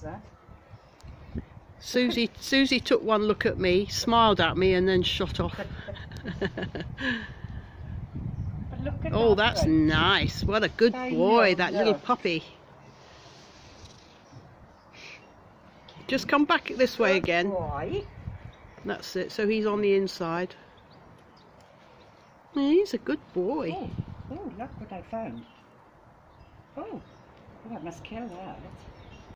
What's? Susie Susie took one look at me, smiled at me, and then shut off. Oh, that that's one. nice. What a good I boy, that little puppy. Just come back this way Good again. Boy. That's it. So he's on the inside. He's a good boy. Oh, oh, look what I found. Oh, oh I must kill that.